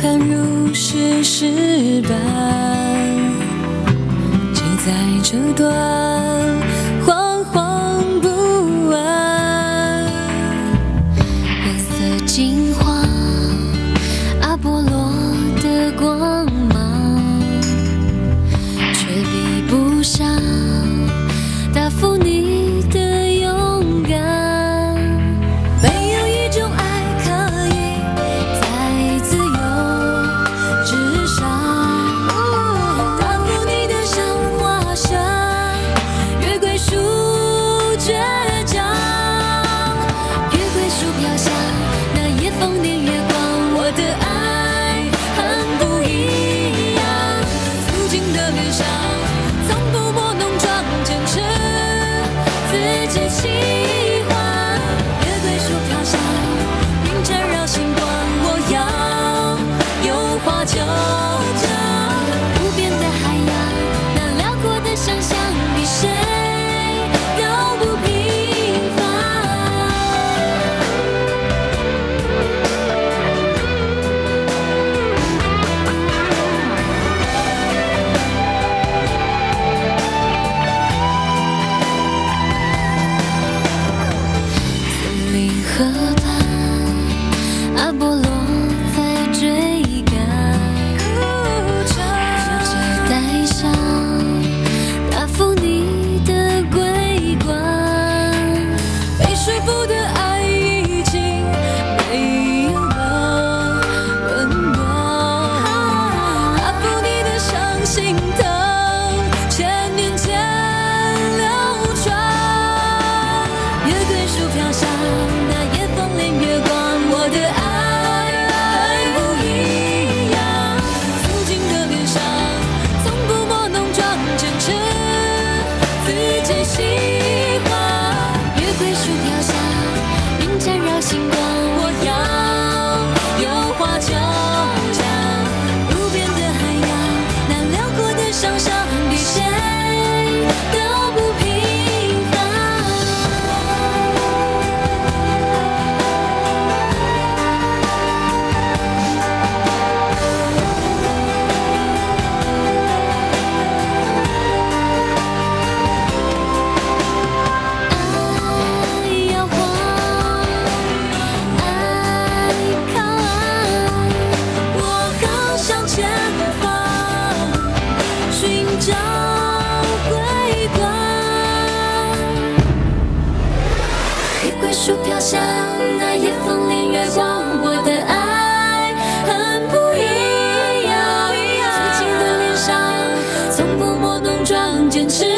看如史诗般，记载这段惶惶不安。月色金黄，阿波罗。可怕，阿波罗在追赶，戒指带上，阿芙你的桂冠，被束缚的爱已经没有了温暖，阿芙你的伤心汤，千年前流传，月桂树飘香。夜树飘香，那夜风恋月光，我的爱很不一样。最近的脸上从不抹浓妆，坚持。